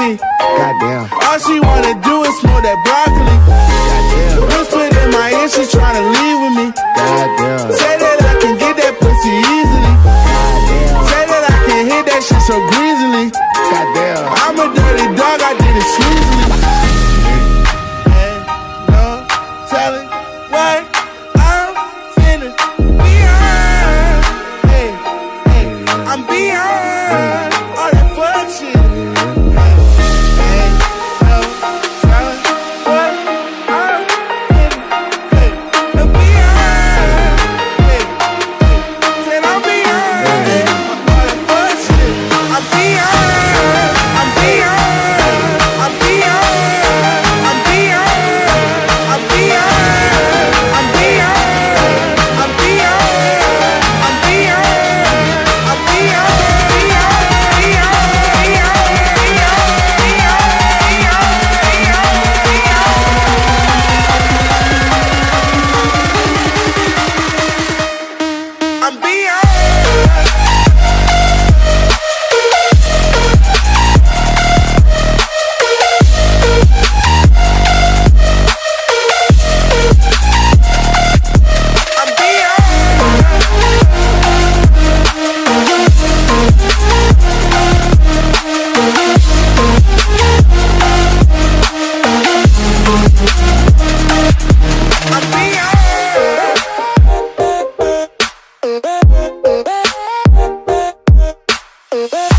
me. Goddamn. All she wanna do is smoke that broccoli. Goddamn. Whispered in my ear, she tryna leave with me. Goddamn. Say that I can get that pussy easily. Goddamn. Say that I can hit that shit so greasily. Goddamn. I'm a dirty dog, I Hey!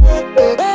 baby.